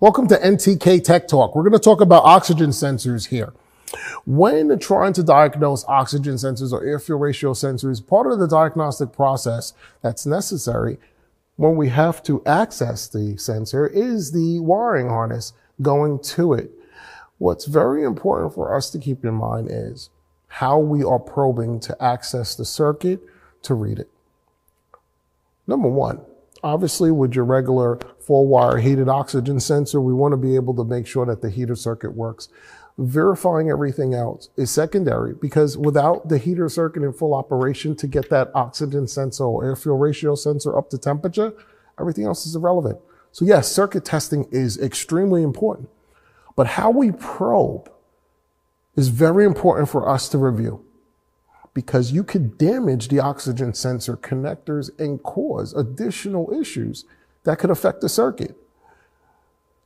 Welcome to NTK Tech Talk. We're going to talk about oxygen sensors here. When trying to diagnose oxygen sensors or air fuel ratio sensors, part of the diagnostic process that's necessary when we have to access the sensor is the wiring harness going to it. What's very important for us to keep in mind is how we are probing to access the circuit to read it. Number one, obviously with your regular four wire heated oxygen sensor, we want to be able to make sure that the heater circuit works. Verifying everything else is secondary because without the heater circuit in full operation to get that oxygen sensor or air fuel ratio sensor up to temperature, everything else is irrelevant. So yes, circuit testing is extremely important, but how we probe is very important for us to review because you could damage the oxygen sensor connectors and cause additional issues that could affect the circuit.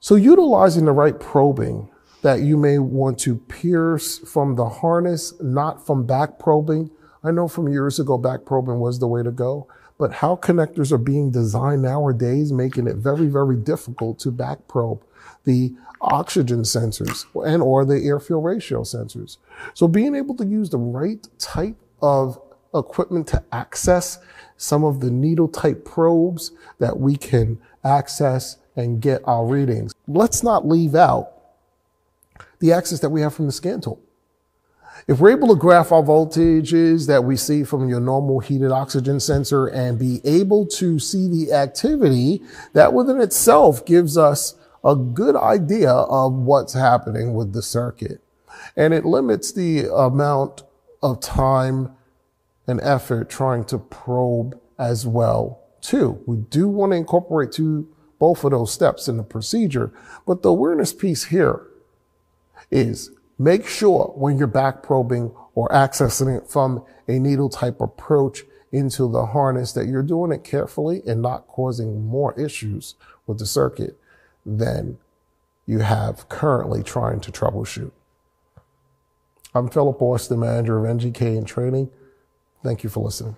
So utilizing the right probing that you may want to pierce from the harness, not from back probing. I know from years ago, back probing was the way to go, but how connectors are being designed nowadays, making it very, very difficult to back probe the oxygen sensors and or the air fuel ratio sensors. So being able to use the right type of equipment to access some of the needle type probes that we can access and get our readings. Let's not leave out the access that we have from the scan tool. If we're able to graph our voltages that we see from your normal heated oxygen sensor and be able to see the activity, that within itself gives us a good idea of what's happening with the circuit. And it limits the amount of time and effort trying to probe as well too. We do want to incorporate two, both of those steps in the procedure, but the awareness piece here is make sure when you're back probing or accessing it from a needle type approach into the harness that you're doing it carefully and not causing more issues with the circuit than you have currently trying to troubleshoot. I'm Philip Austin, manager of NGK and training. Thank you for listening.